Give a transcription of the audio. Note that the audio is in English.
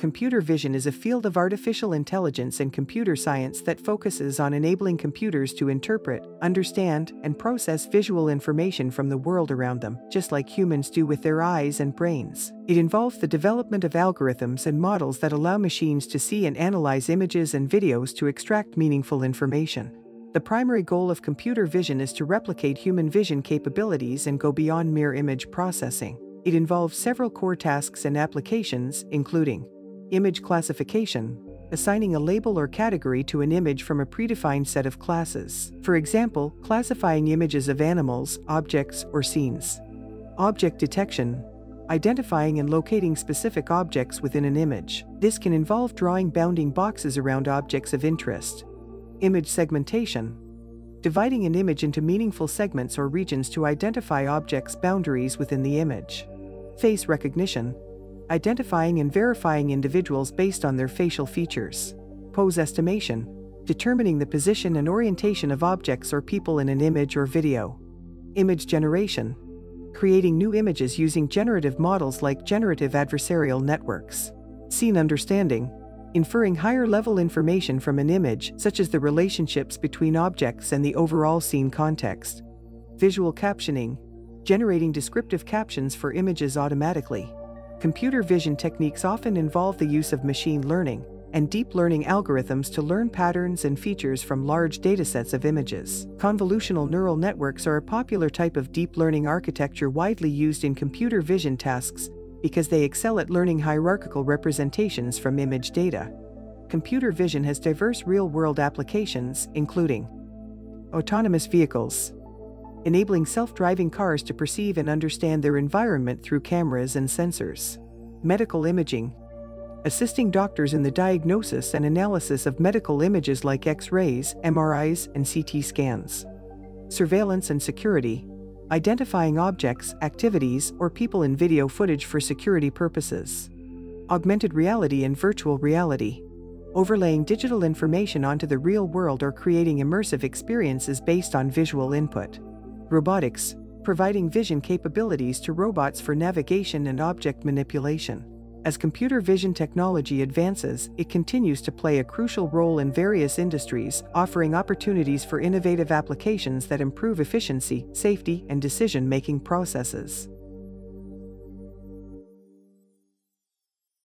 Computer vision is a field of artificial intelligence and computer science that focuses on enabling computers to interpret, understand, and process visual information from the world around them, just like humans do with their eyes and brains. It involves the development of algorithms and models that allow machines to see and analyze images and videos to extract meaningful information. The primary goal of computer vision is to replicate human vision capabilities and go beyond mere image processing. It involves several core tasks and applications, including Image classification, assigning a label or category to an image from a predefined set of classes. For example, classifying images of animals, objects, or scenes. Object detection, identifying and locating specific objects within an image. This can involve drawing bounding boxes around objects of interest. Image segmentation, dividing an image into meaningful segments or regions to identify objects' boundaries within the image. Face recognition, identifying and verifying individuals based on their facial features. Pose estimation, determining the position and orientation of objects or people in an image or video. Image generation, creating new images using generative models like generative adversarial networks. Scene understanding, inferring higher level information from an image, such as the relationships between objects and the overall scene context. Visual captioning, generating descriptive captions for images automatically. Computer vision techniques often involve the use of machine learning and deep learning algorithms to learn patterns and features from large datasets of images. Convolutional neural networks are a popular type of deep learning architecture widely used in computer vision tasks because they excel at learning hierarchical representations from image data. Computer vision has diverse real-world applications, including autonomous vehicles, enabling self-driving cars to perceive and understand their environment through cameras and sensors. Medical imaging, assisting doctors in the diagnosis and analysis of medical images like X-rays, MRIs, and CT scans. Surveillance and security, identifying objects, activities, or people in video footage for security purposes. Augmented reality and virtual reality, overlaying digital information onto the real world or creating immersive experiences based on visual input. Robotics, providing vision capabilities to robots for navigation and object manipulation. As computer vision technology advances, it continues to play a crucial role in various industries, offering opportunities for innovative applications that improve efficiency, safety, and decision-making processes.